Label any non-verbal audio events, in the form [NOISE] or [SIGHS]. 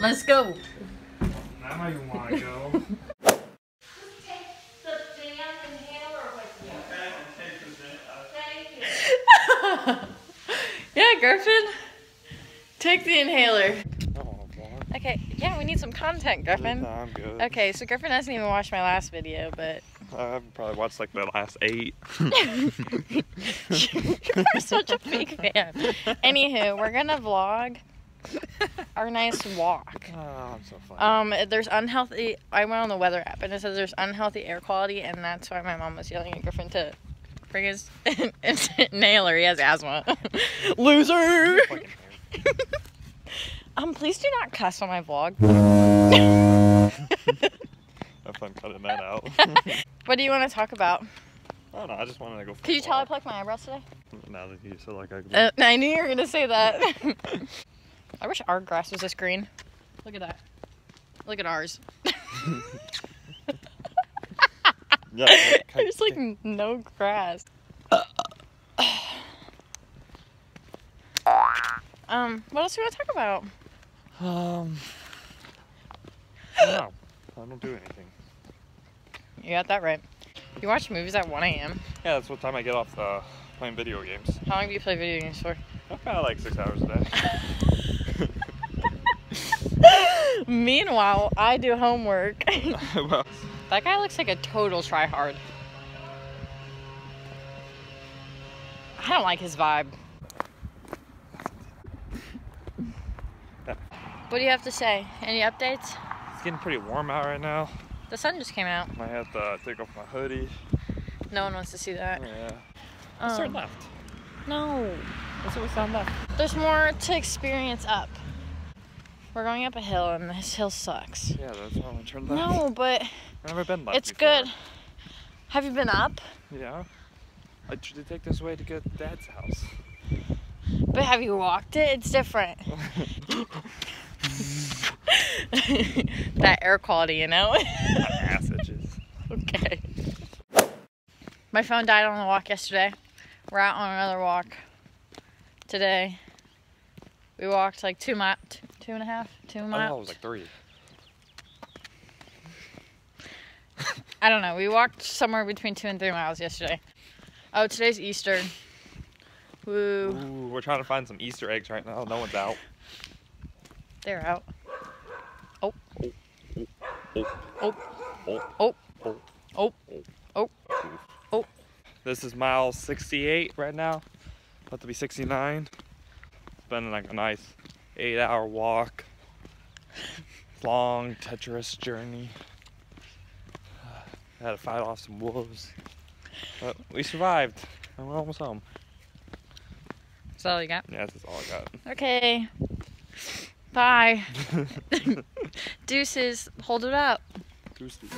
Let's go. I know you want to go. [LAUGHS] yeah, Griffin. Take the inhaler. Oh. Okay, yeah, we need some content, Griffin. Nah, I'm good. Okay, so Griffin hasn't even watched my last video, but I've probably watched like the last eight. [LAUGHS] [LAUGHS] you're such a big fan. Anywho, we're gonna vlog [LAUGHS] our nice walk. Oh, I'm so fun. Um, there's unhealthy. I went on the weather app and it says there's unhealthy air quality, and that's why my mom was yelling at Griffin to bring his [LAUGHS] inhaler. He has asthma. [LAUGHS] Loser. Um, please do not cuss on my vlog. Have fun cutting that out. What do you want to talk about? oh no, I just wanted to go. For Could you a tell I plucked my eyebrows today? Now that you said like I. Uh, I knew you were gonna say that. I wish our grass was this green. Look at that. Look at ours. [LAUGHS] yeah. cut- [LAUGHS] cut- There's like no grass. [SIGHS] um, what else do you want to talk about? Um. [GASPS] No, I don't do anything. You got that right. You watch movies at 1 a.m. Yeah, that's what time I get off uh, playing video games. How long do you play video games for? I'm kind of like six hours a day. [LAUGHS] Meanwhile, I do homework. [LAUGHS] [LAUGHS] well, that guy looks like a total tryhard. I don't like his vibe. What do you have to say? Any updates? it's getting pretty warm out right now. The sun just came out. I have to take off my hoodie. No one wants to see that. Yeah. Um, Turn left. no. That's what we found left. There's more to experience up. We're going up a hill and this hill sucks. Yeah, that's why we turned left. No, but I've [LAUGHS] never been left it's before. good. Have you been up? Yeah. I tried to take this way to get Dad's house. But have you walked it? It's different. [LAUGHS] [LAUGHS] that air quality, you know? Itches. okay. My phone died on the walk yesterday. We're out on another walk today. We walked like two mi- two and a half, two I thought miles. it was like three. I don't know. We walked somewhere between two and three miles yesterday. Oh, today's Easter. Woo. Ooh, we're trying to find some Easter eggs right now. No one's out. They're out. Oh. Oh. Oh. Oh. Oh. Oh. Oh. Oh. Oh. This is mile 68 right now. About to be 69. It's been like a nice eight hour walk. Long, treacherous journey. [SIGHS] had to fight off some wolves. But we survived. And we're almost home. That's all you got? Yeah, that's all I got. Okay. Bye. [LAUGHS] [LAUGHS] Deuces. Hold it up. Goosey.